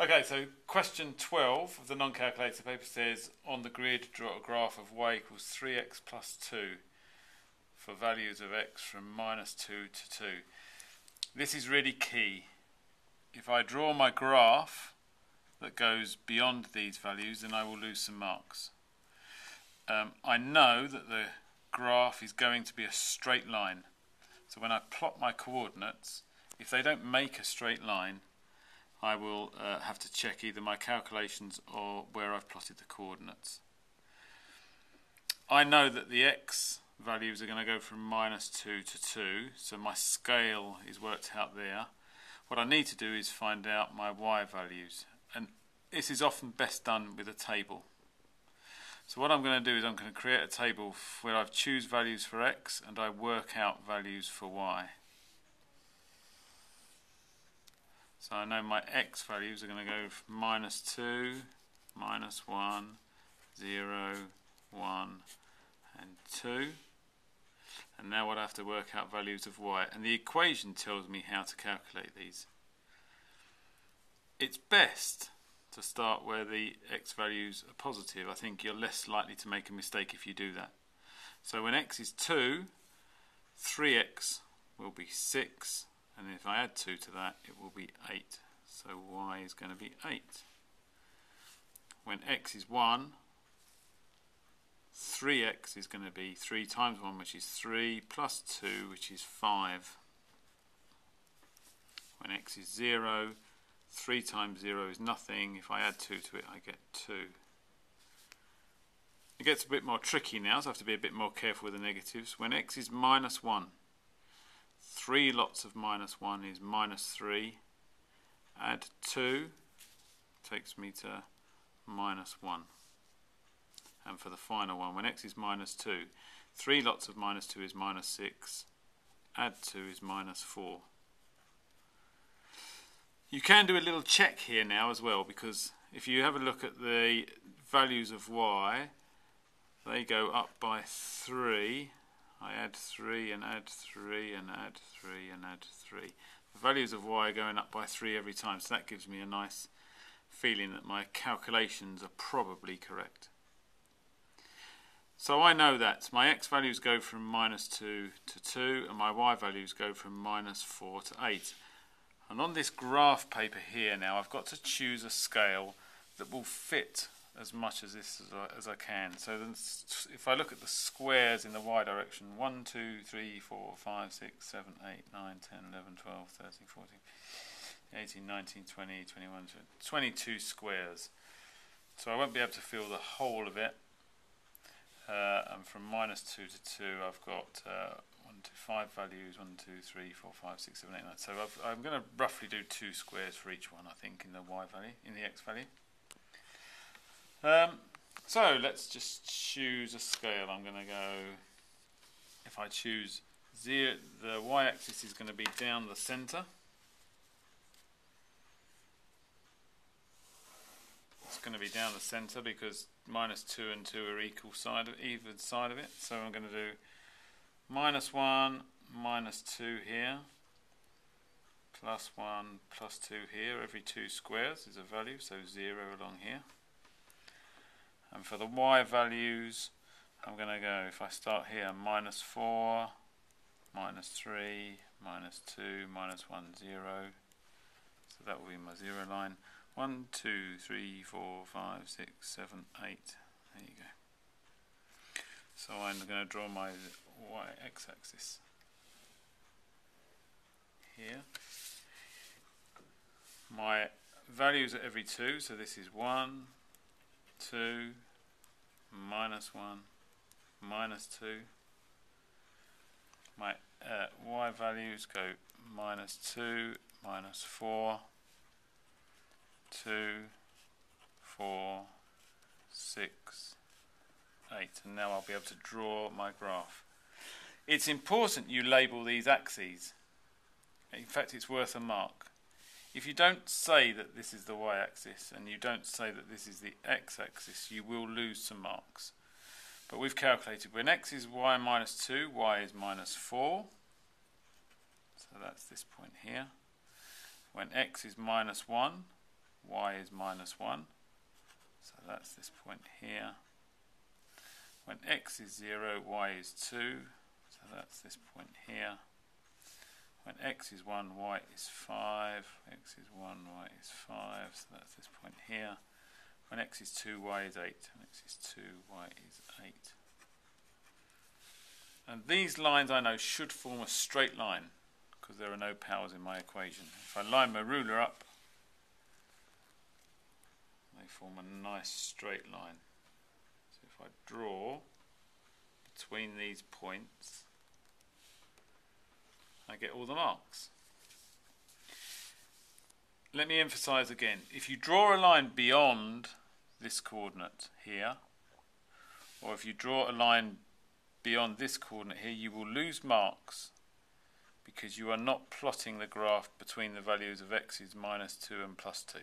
Okay, so question 12 of the non-calculator paper says, on the grid draw a graph of y equals 3x plus 2 for values of x from minus 2 to 2. This is really key. If I draw my graph that goes beyond these values, then I will lose some marks. Um, I know that the graph is going to be a straight line. So when I plot my coordinates, if they don't make a straight line, I will uh, have to check either my calculations or where I've plotted the coordinates. I know that the x values are going to go from minus 2 to 2, so my scale is worked out there. What I need to do is find out my y values, and this is often best done with a table. So what I'm going to do is I'm going to create a table where I choose values for x and I work out values for y. So I know my x values are going to go from minus 2, minus 1, 0, 1 and 2. And now what I have to work out values of y. And the equation tells me how to calculate these. It's best to start where the x values are positive. I think you're less likely to make a mistake if you do that. So when x is 2, 3x will be 6 and if I add 2 to that it will be 8 so y is going to be 8 when x is 1 3x is going to be 3 times 1 which is 3 plus 2 which is 5 when x is 0 3 times 0 is nothing. If I add 2 to it I get 2 it gets a bit more tricky now so I have to be a bit more careful with the negatives. When x is minus 1 3 lots of minus 1 is minus 3. Add 2 takes me to minus 1. And for the final one, when x is minus 2, 3 lots of minus 2 is minus 6. Add 2 is minus 4. You can do a little check here now as well because if you have a look at the values of y, they go up by 3 I add 3 and add 3 and add 3 and add 3. The values of y are going up by 3 every time, so that gives me a nice feeling that my calculations are probably correct. So I know that my x values go from minus 2 to 2 and my y values go from minus 4 to 8. And on this graph paper here now I've got to choose a scale that will fit as much as this as I, as I can. So if I look at the squares in the y direction, 1, 2, 3, 4, 5, 6, 7, 8, 9, 10, 11, 12, 13, 14, 18, 19, 20, 21, 22 squares. So I won't be able to fill the whole of it. Uh, and from minus 2 to 2 I've got uh, 1 to 5 values, 1, 2, 3, 4, 5, 6, 7, 8, 9. So i am going to roughly do two squares for each one I think in the y value, in the x value. Um, so let's just choose a scale. I'm going to go, if I choose zero, the y-axis is going to be down the centre. It's going to be down the centre because minus 2 and 2 are equal side of even side of it. So I'm going to do minus 1, minus 2 here, plus 1, plus 2 here. Every two squares is a value, so 0 along here. And for the y values, I'm going to go, if I start here, minus 4, minus 3, minus 2, minus 1, 0. So that will be my 0 line. 1, 2, 3, 4, 5, 6, 7, 8. There you go. So I'm going to draw my y x-axis here. My values are every 2, so this is 1, 2, minus 1, minus 2. My uh, y values go minus 2, minus 4, 2, 4, 6, 8. And now I'll be able to draw my graph. It's important you label these axes. In fact, it's worth a mark. If you don't say that this is the y-axis and you don't say that this is the x-axis, you will lose some marks. But we've calculated when x is y minus 2, y is minus 4. So that's this point here. When x is minus 1, y is minus 1. So that's this point here. When x is 0, y is 2. So that's this point here. When x is 1, y is 5. x is 1, y is 5. So that's this point here. When x is 2, y is 8. When x is 2, y is 8. And these lines I know should form a straight line because there are no powers in my equation. If I line my ruler up, they form a nice straight line. So if I draw between these points, I get all the marks. Let me emphasize again, if you draw a line beyond this coordinate here, or if you draw a line beyond this coordinate here, you will lose marks because you are not plotting the graph between the values of x is minus 2 and plus 2.